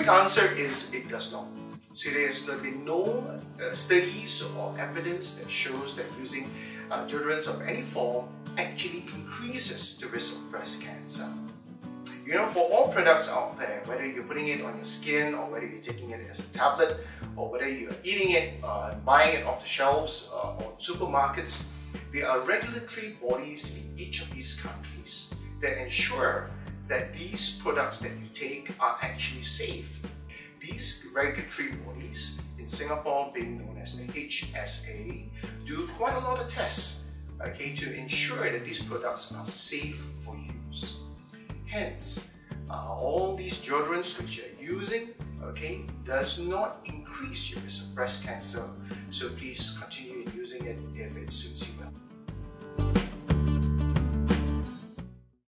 quick answer is it does not. So there has been no uh, studies or evidence that shows that using uh, deodorants of any form actually increases the risk of breast cancer. You know, for all products out there, whether you're putting it on your skin or whether you're taking it as a tablet or whether you're eating it, uh, buying it off the shelves uh, or supermarkets, there are regulatory bodies in each of these countries that ensure that these products that you take are actually safe. These regulatory bodies, in Singapore being known as the HSA, do quite a lot of tests okay, to ensure that these products are safe for use. Hence, uh, all these deodorants which you're using okay, does not increase your risk of breast cancer. So please continue